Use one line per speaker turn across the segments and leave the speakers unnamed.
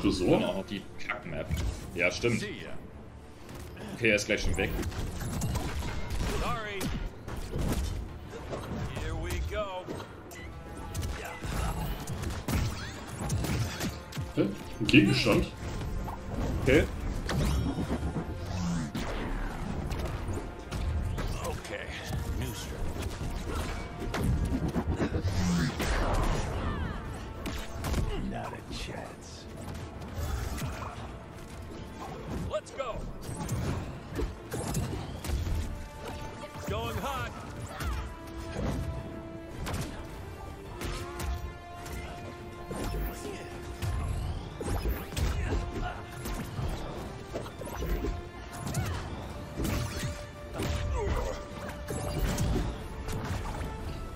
Tresor?
Auch noch die Kack-Map. Ja, stimmt. Okay, er ist gleich schon weg.
Sorry. Here we go.
Hä? Ein Gegenstand?
Okay.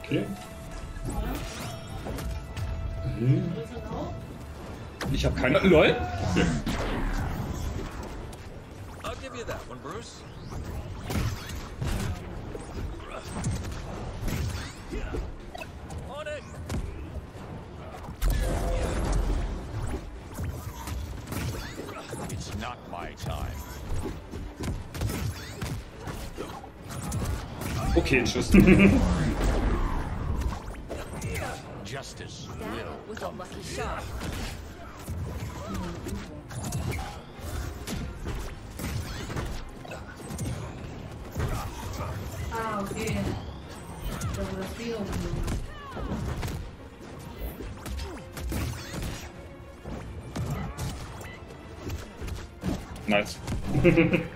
Okay.
Mhm.
Ich habe keine. LOL?
okay.
I'll give
a
come.
lucky shot.
Ah, okay. Das war das Video.
Nice. Nice.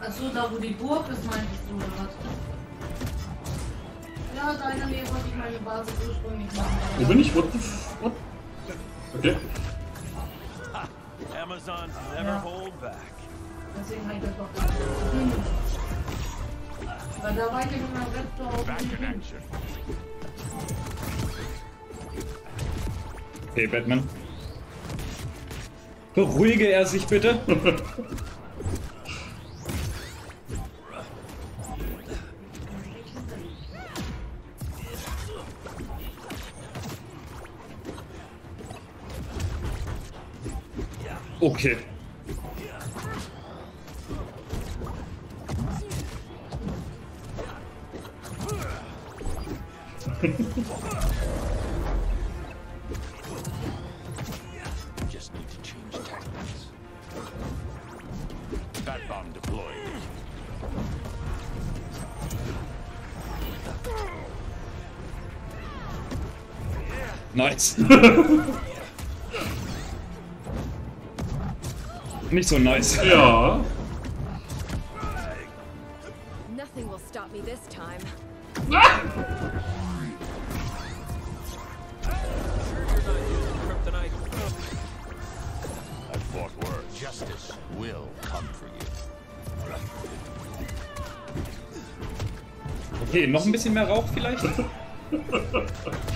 Achso, da wo die Burg ist, meintest du, oder was? Ja, da in der Nähe wollte ich meine Basis ursprünglich machen.
Wo bin ich? What the f what? Okay.
Amazons never
Ja.
hold back.
Deswegen habe ich das doch gemacht. Weil da war ich ja mit meinem Raptor
Back in action.
Okay, Batman. Beruhige er sich bitte. Okay.
Just need to change tactics. Bat bomb deployed.
Nice. Nicht so nice.
Ja.
Nothing will stop me this time.
Kryptonite. I fought worse. Justice will come for you.
Okay, noch ein bisschen mehr Rauch vielleicht?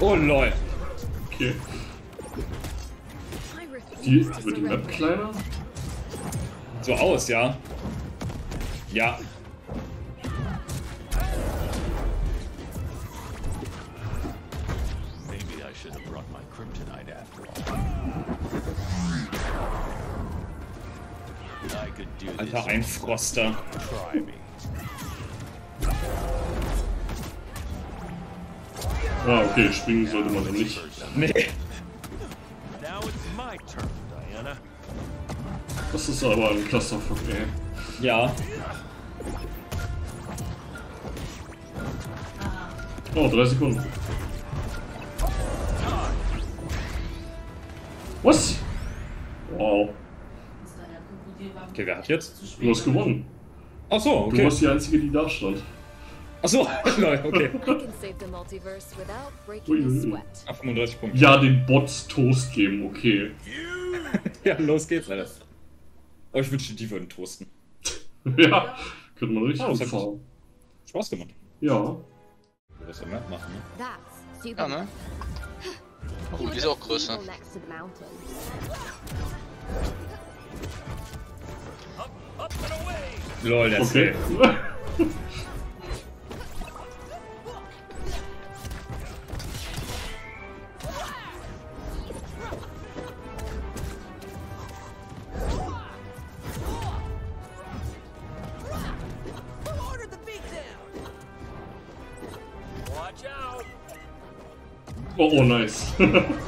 Oh lol.
Okay. Die, wird die Map kleiner?
So aus, ja. Ja. Ein Froster.
Ah, okay, springen sollte man dann nicht.
Nee.
Das ist aber ein Clusterfuck, ey.
Ja.
Oh, drei Sekunden. Was? Wow,
Das war der Krokodil war
Okay, wer hat jetzt?
du hast gewonnen.
Ach so,
Du
okay.
warst die Einzige, die da stand.
Ach so, Lol, okay.
I can save the multiverse without breaking a
Ui, ui, ui.
sweat.
Auf 35 Punkte.
Ja, den Bots Toast geben, okay.
Ja, los geht's, Alter. Oh, ich wünschte, die würden toasten.
Ja, könnte man richtig
Oh, das. Spaß gemacht.
Ja.
Was soll man machen, ne?
Ja, ne? Oh, die ist auch größer.
Lol, der
Okay.
safe.
Oh, oh nice.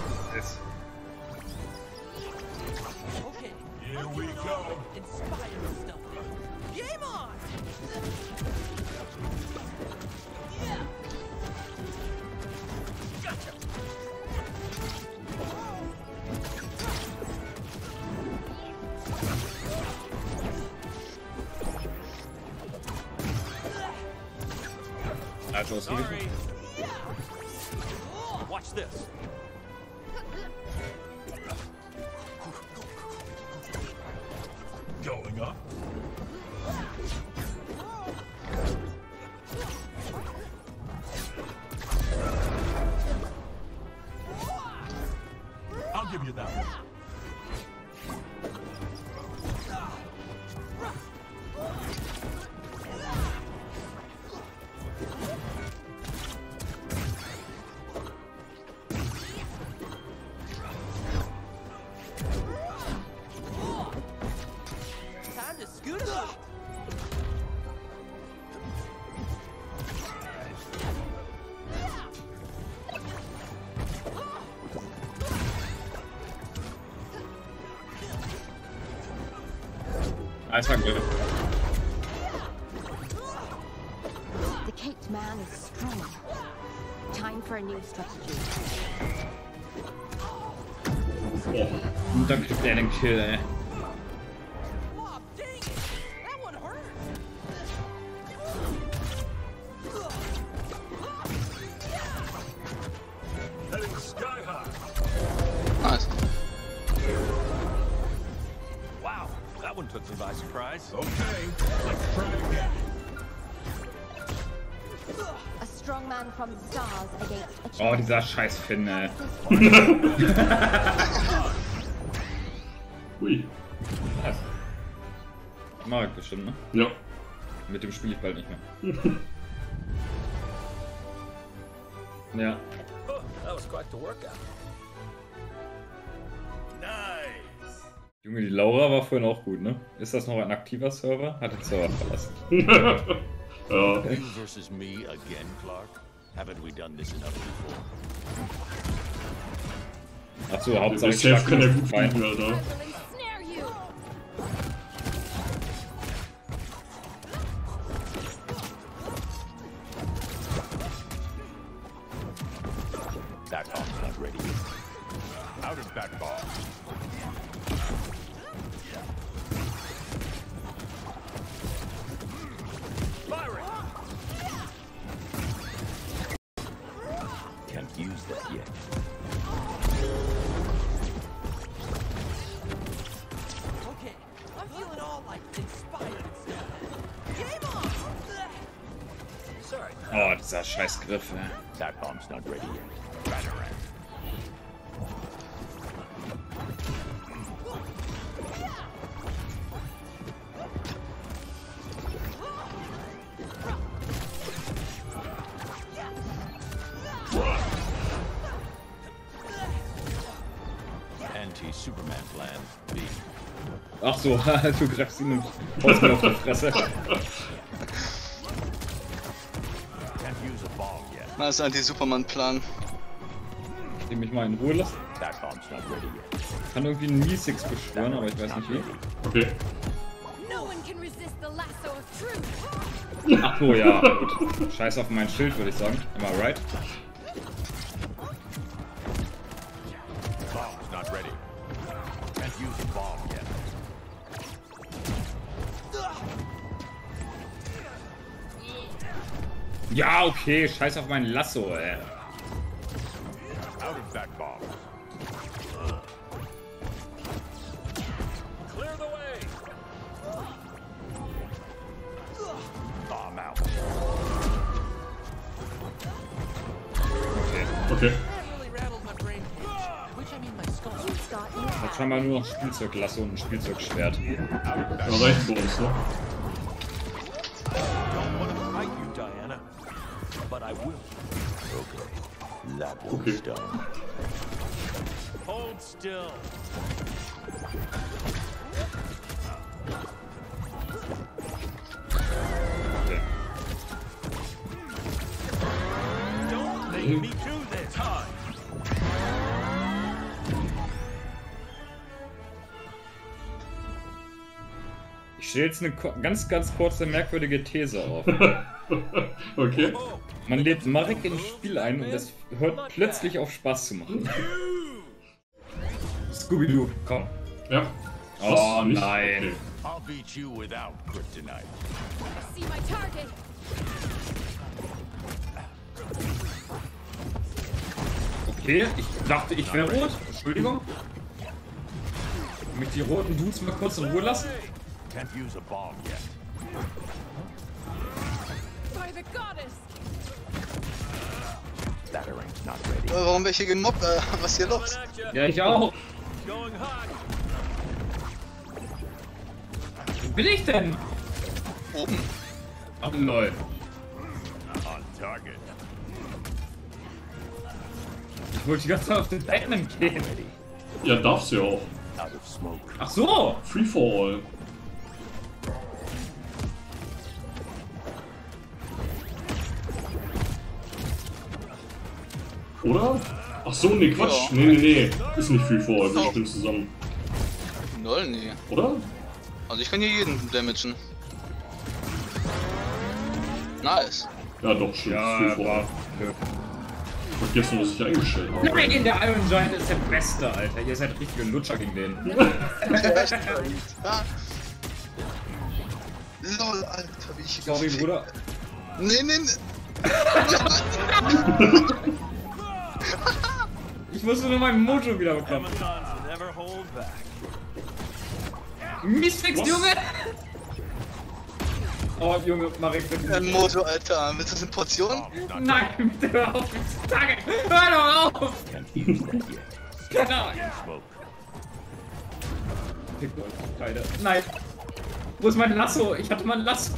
Also, was
Sorry.
Eisangriff.
The caked man is strong. Time for a new strategy.
Und dann kriegt er den Kill,
me by surprise. Okay, let's try again.
A strong man from the stars against a
Oh, dieser scheiß Finn, ey.
Hui.
Nice. Marek bestimmt, ne?
Ja.
Mit dem spiele ich bald nicht mehr. ja.
Oh, that was quite the workout.
Die Laura war vorhin auch gut, ne? Ist das noch ein aktiver Server? Hat den Server verlassen.
ja.
You versus me again, Clark? Haven't we done this enough before?
Achso, Hauptsache
Der
ich
kann ja gut fliegen, Alter.
Can't use that yet.
Okay, I'm feeling all like inspired. Game on!
Sorry,
Oh, dieser scheiß Griff, ey.
that bomb's not ready yet. Batarang. Anti-Superman
Ach so, du greifst ihn und haust mir auf die Fresse.
Was ist Anti-Superman-Plan?
Die mich mal in Ruhe lassen. Ich kann irgendwie einen Miesix beschwören, aber ich weiß nicht wie.
Okay.
No one can resist the lasso of truth.
Ach so, ja, gut. Scheiß auf mein Schild, würde ich sagen. Am I right? Ja, okay, scheiß auf mein Lasso, ey.
Okay.
You
Hat scheinbar nur noch Spielzeuglasso und ein Spielzeugschwert.
Ja, reicht bei uns, ne?
Time.
Ich stelle jetzt eine ganz, ganz kurze merkwürdige These auf.
okay.
Man lädt Marek ins Spiel ein und es hört plötzlich auf Spaß zu machen. Scooby-Doo, komm.
Ja.
Oh
Was? Nicht?
nein.
Okay.
Okay, ich dachte, ich wäre rot. Entschuldigung. Mich die roten Dudes mal kurz in Ruhe lassen?
Can't use a bomb yet.
By the goddess.
Warum welche gemobbt? Äh, was hier los?
Ja, ich auch. Wo bin ich denn?
Oben.
Ach lol. Ich wollte die ganze Zeit auf den Batman gehen.
Ja, darfst du ja auch.
Out of smoke.
Ach so.
Free for all. Oder? Ach so, nee, Quatsch.
Ja.
Nee, nee, nee. Ist nicht for all. Wir
Oh.
spielen zusammen.
Null, nee.
Oder?
Also ich kann hier jeden damagen. Nice.
Ja, doch, stimmt.
Ja,
for all.
war.
Vergessen, was ich eingestellt habe.
Nein, der Iron Giant ist der Beste, Alter. Ihr seid richtige Lutscher gegen den.
Ja. Lol, Alter, wie ich
Sorry, Bruder.
Nee, nee, nee.
Ich musste nur meinen Mojo wieder bekommen.
Amazons never hold back.
Mistix,
Was?
Junge! Oh, Junge, Marek, bitte
Ein
nicht.
Mojo, Alter. Willst du das in Portionen?
Nein, bitte hör auf, sage, hör doch auf! Ahnung. Nein. Wo ist mein Lasso? Ich hatte mein Lasso.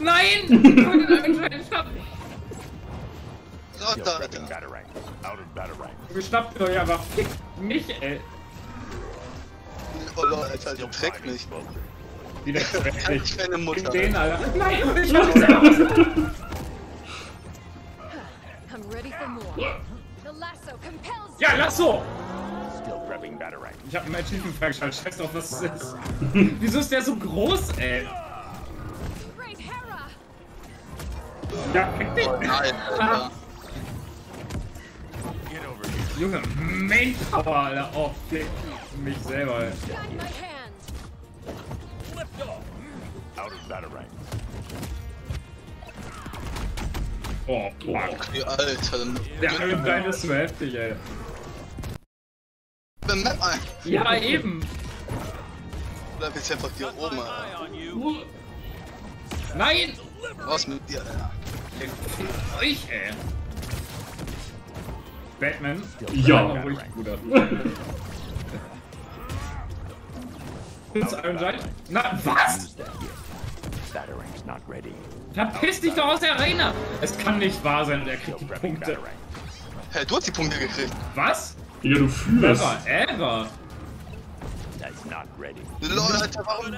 Nein!
prepping
Alter.
Geschnappt euch aber fick mich, ey.
Oh lol, Alter, der trägt
fighting
mich.
smoke.
Wieder
Ich keine Mutter.
Den, Alter. Nein, ich aus.
I'm ready for more. The lasso compels
Ja, Lasso! Ich hab einen Achievement freigeschaltet. Scheiß drauf, was es ist. Wieso ist der so groß, ey? Ja, fick dich.
Nein, Alter.
Junge, Main Power, Alter. Oh, fick mich selber.
Out of.
Oh, fuck.
Okay, Alter.
Der Giant ist zu heftig, ey.
Beim Map ein.
Ja, eben.
Bleib jetzt einfach hier oben, Alter.
Nein!
Was mit dir, Alter?
Fickt euch, ey. Batman?
Ja.
Mal ruhig, Bruder. Ist Iron Giant? Na, was? Verpiss dich doch aus der Arena! Es kann nicht wahr sein, der kriegt die Punkte.
Hey, du hast die Punkte gekriegt.
Was?
Digga, du führst.
Ever, ever.
That's not ready.
Lol, Alter, warum?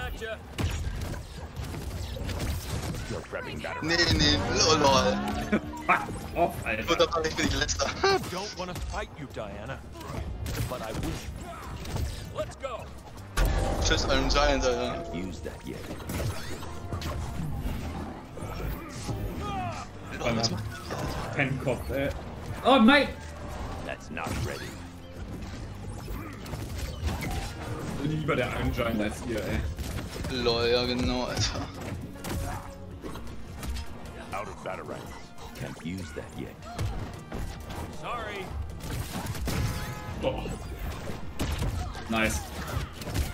Nee, nee, lol, lol.
Fuck off, Alter.
Gut, aber ich bin.
Don't want to fight you, Diana. But I will. Let's go.
Tschüss, Iron Giant, Alter.
Use that yet.
Lol, was macht
Kein Kopf, ey. Oh mate!
That's not ready.
Lieber der Iron Giant als ihr, ey.
Lol, ja genau, Alter.
Out of Batarangs. Can't use that yet.
Sorry.
Oh.
Nice.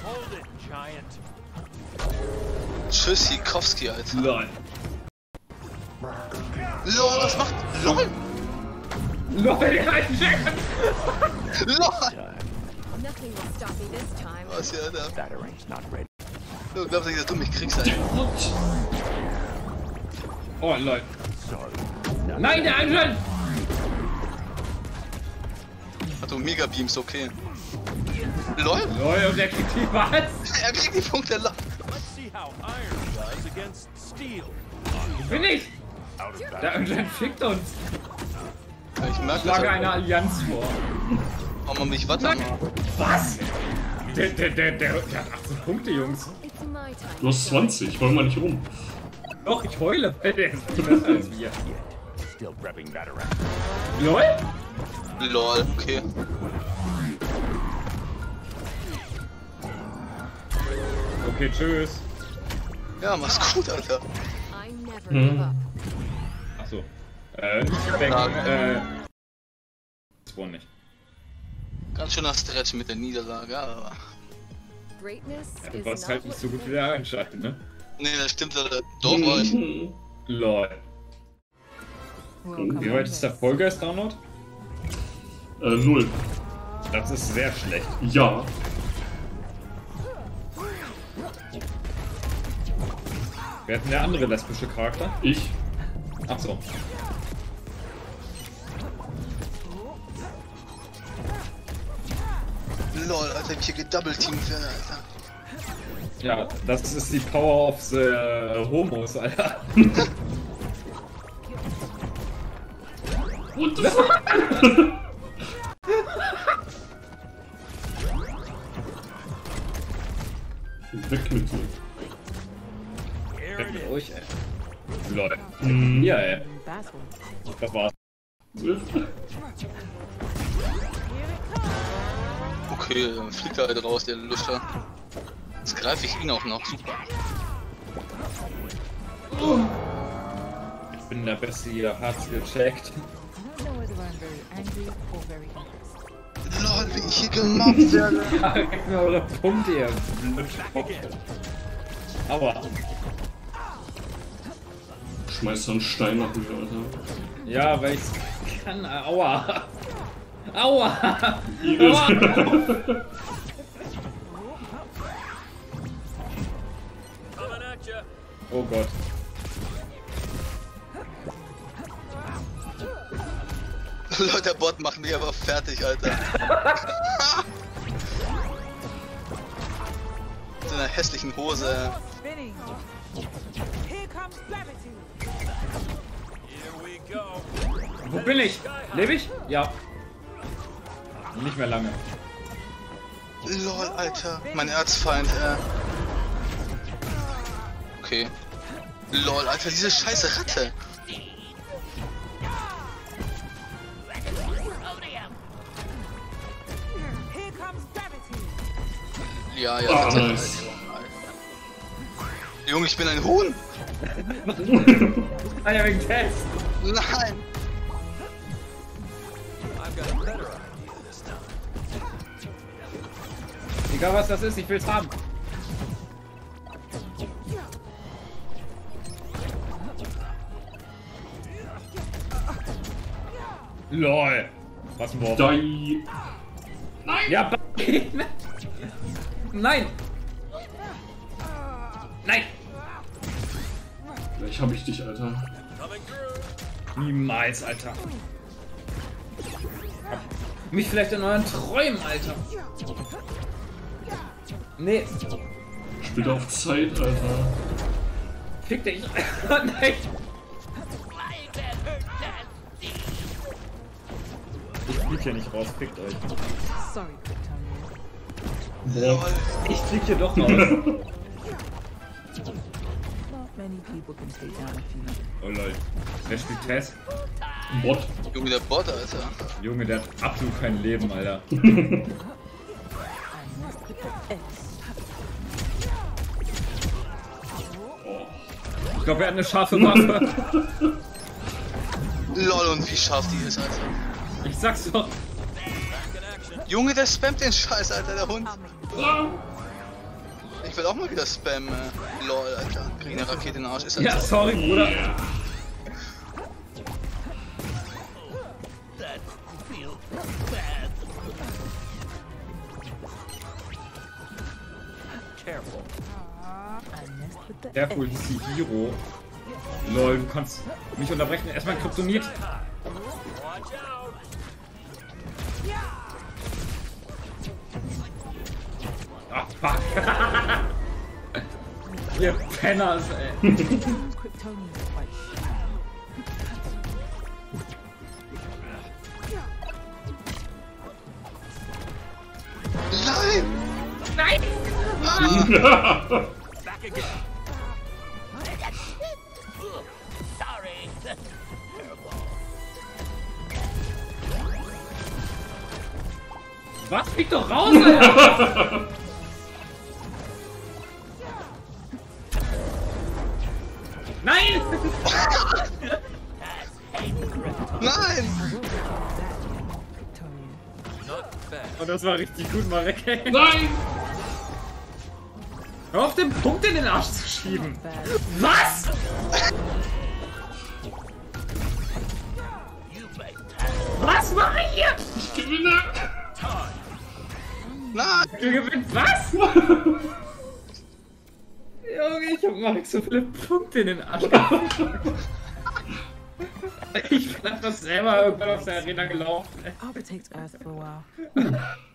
Hold it, giant.
Tschüss, Sikowski, Alter.
Lol.
Lol, was macht. Lol!
Lol, der Iron Giant!
Lol!
Time.
Nothing will stop me this time.
Was hier, Alter?
Batarang's not ready.
Oh, du glaubst nicht, dass du mich kriegst, Alter.
Oh, lol.
Sorry.
Nein, der Iron Giant!
Hat du Megabeams, okay. Lol?
Lol, und der kriegt die was?
Er kriegt die Punkte, lol.
Let's see how iron does against steel.
Bin ich!
Out of
Der Giant fickt uns.
Ich merke
Schlage eine Allianz vor.
Warum man mich warte mal.
Was? Der, der, der, der, der hat 18 Punkte, Jungs.
Du hast 20, heul mal nicht rum.
Doch, ich heule, weil der ist viel besser als wir.
Still prepping Batarang.
LOL?
Lol, okay.
Okay, tschüss.
Ja, mach's gut, Alter.
Up.
Achso. Äh, nicht denken, äh. Spawn nicht.
Ganz schöner Stretch mit der Niederlage, aber.
Greatness
Du warst halt nicht so gut wie der Einschalten, ne?
Nee, das stimmt, Alter. Doch, war ich.
LOL.
Welcome
Wie weit ist der Vollgeist-Download?
Äh, null.
Das ist sehr schlecht.
Ja.
Wer ist denn der andere lesbische Charakter?
Ich.
Achso.
Lol, Alter, ich hier gedouble-teamt werde, Alter.
Ja, das ist die Power of the Homos, Alter.
What the fuck? Weg mit dir.
Weg
it
mit euch, ey. LOL.
Hm.
Ja, ey. Das war's.
Okay, dann fliegt er halt raus, der Lüfter. Jetzt greife ich ihn auch noch. Super.
Ich bin der Beste hier, hat's gecheckt.
I don't know whether I'm very angry or very.
Lol, wie ich hier gemobbt werde.
Ja, Gebt mir eure Punkte, ihr. Aua.
Schmeiß so einen Stein nach mir, Alter.
Ja, weil ich's kann. Aua. Aua. Aua. Oh Gott.
Lol, der Bot macht mich aber fertig, Alter. In einer hässlichen Hose.
Wo bin ich? Lebe ich? Ja. Nicht mehr lange.
Lol, Alter. Mein Erzfeind, äh. Okay. Lol, Alter, diese scheiße Ratte. Ja, ja,
Ah, nice.
Junge, ich bin ein Huhn.
Ah ja.
Nein.
A this time.
Egal was das ist, ich will's haben. LOL. Was ein Wurf.
Die.
Ja, Nein! Nein!
Gleich hab ich dich, Alter.
Niemals, Alter. Mich vielleicht in euren Träumen, Alter. Nee,
Spielt auf Zeit, Alter.
fick dich. Nein! Ich flieg hier nicht raus, fickt euch.
Sorry,
Ich flieg hier doch
a few.
Oh lol. Wer spielt Tess?
Bot.
Junge, der Bot, Alter.
Junge, der hat absolut kein Leben, Alter. Ich glaube, er hat eine scharfe Waffe.
Lol, und wie scharf die ist, Alter.
Ich sag's doch.
Junge, der spammt den Scheiß, Alter, der Hund. Ich will auch mal wieder spammen. äh. Lol, Alter. Krieg eine Rakete in den Arsch. Ist
Ja,
so?
sorry, Bruder.
Careful.
I messed with the
Der holt die Hero. Lol, du kannst mich unterbrechen. Erstmal ein Kryptonit. Ihr Penners, ey.
Nein!
Back again. Sorry.
Was? Flieg doch raus, Alter! Und das war richtig gut, Marek. ey.
Nein!
Hör auf, den Punkt in den Arsch zu schieben. Was? Was mache ich hier?
Ich gewinne!
Nein!
Du gewinnst was? Junge, ich hab Marek so viele Punkte in den Arsch. Ich bin einfach selber irgendwann auf der Arena gelaufen.
I'll protect Earth for a while.